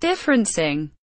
differencing.